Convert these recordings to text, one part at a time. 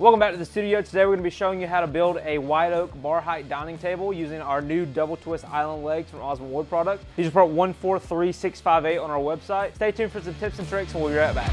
Welcome back to the studio. Today we're going to be showing you how to build a white oak bar height dining table using our new double twist island legs from Osborne Wood Products. These are part 143658 on our website. Stay tuned for some tips and tricks and we'll be right back.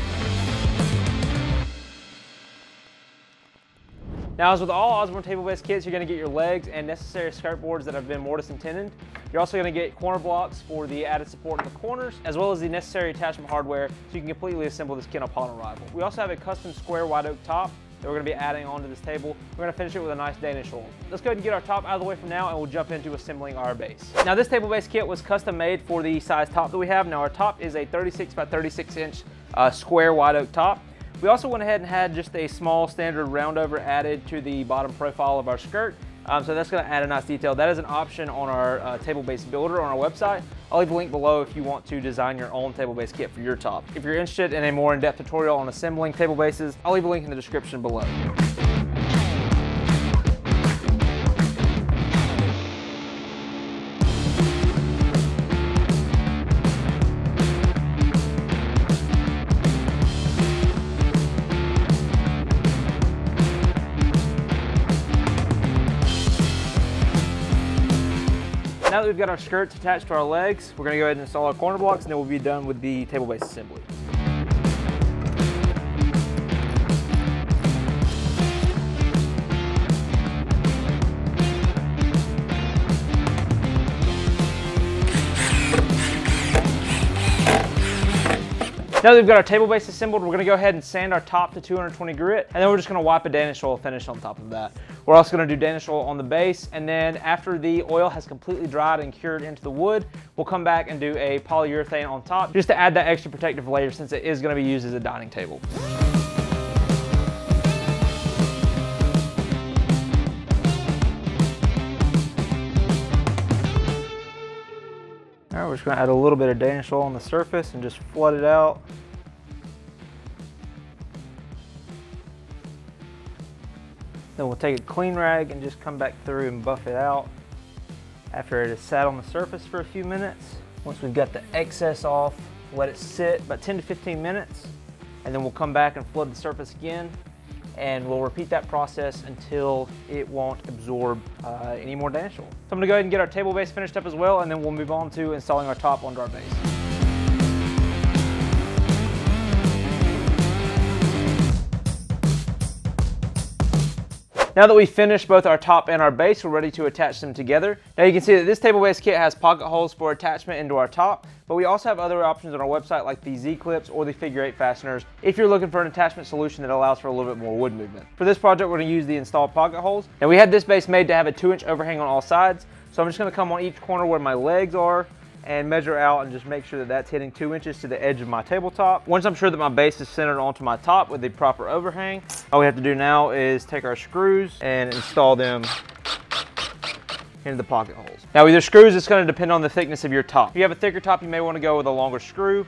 Now as with all Osborne table base kits, you're going to get your legs and necessary skirt boards that have been mortise and tenoned. You're also going to get corner blocks for the added support in the corners, as well as the necessary attachment hardware so you can completely assemble this kit upon arrival. We also have a custom square white oak top that we're gonna be adding onto this table. We're gonna finish it with a nice Danish oil. Let's go ahead and get our top out of the way for now and we'll jump into assembling our base. Now this table base kit was custom made for the size top that we have. Now our top is a 36 by 36 inch uh, square white oak top. We also went ahead and had just a small standard roundover added to the bottom profile of our skirt. Um, so that's gonna add a nice detail. That is an option on our uh, table base builder on our website. I'll leave a link below if you want to design your own table base kit for your top. If you're interested in a more in-depth tutorial on assembling table bases, I'll leave a link in the description below. Now that we've got our skirts attached to our legs, we're gonna go ahead and install our corner blocks and then we'll be done with the table base assembly. Now that we've got our table base assembled, we're gonna go ahead and sand our top to 220 grit, and then we're just gonna wipe a Danish oil finish on top of that. We're also gonna do Danish oil on the base, and then after the oil has completely dried and cured into the wood, we'll come back and do a polyurethane on top, just to add that extra protective layer since it is gonna be used as a dining table. We're just gonna add a little bit of Danish oil on the surface and just flood it out. Then we'll take a clean rag and just come back through and buff it out after it has sat on the surface for a few minutes. Once we've got the excess off, let it sit about 10 to 15 minutes, and then we'll come back and flood the surface again and we'll repeat that process until it won't absorb uh, any more oil. So I'm gonna go ahead and get our table base finished up as well, and then we'll move on to installing our top onto our base. Now that we've finished both our top and our base, we're ready to attach them together. Now you can see that this table base kit has pocket holes for attachment into our top, but we also have other options on our website like the Z-clips or the figure eight fasteners if you're looking for an attachment solution that allows for a little bit more wood movement. For this project, we're gonna use the installed pocket holes. Now we had this base made to have a two inch overhang on all sides, so I'm just gonna come on each corner where my legs are and measure out and just make sure that that's hitting two inches to the edge of my tabletop. Once I'm sure that my base is centered onto my top with the proper overhang, all we have to do now is take our screws and install them into the pocket holes. Now with your screws, it's gonna depend on the thickness of your top. If you have a thicker top, you may wanna go with a longer screw.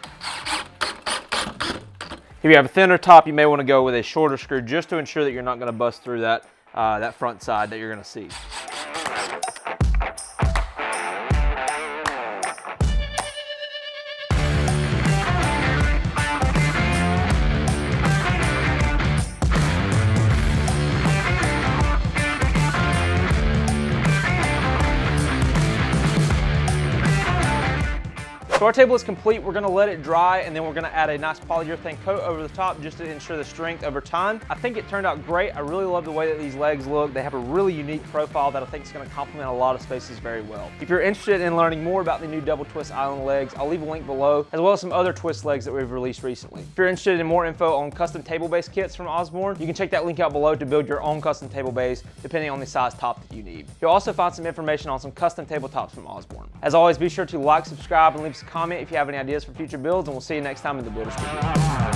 If you have a thinner top, you may wanna go with a shorter screw just to ensure that you're not gonna bust through that, uh, that front side that you're gonna see. So our table is complete. We're gonna let it dry and then we're gonna add a nice polyurethane coat over the top just to ensure the strength over time. I think it turned out great. I really love the way that these legs look. They have a really unique profile that I think is gonna complement a lot of spaces very well. If you're interested in learning more about the new double twist island legs, I'll leave a link below, as well as some other twist legs that we've released recently. If you're interested in more info on custom table base kits from Osborne, you can check that link out below to build your own custom table base, depending on the size top that you need. You'll also find some information on some custom tabletops from Osborne. As always, be sure to like, subscribe, and leave us comment if you have any ideas for future builds, and we'll see you next time in the Builder Studio.